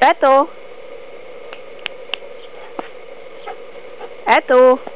É tu. É tu.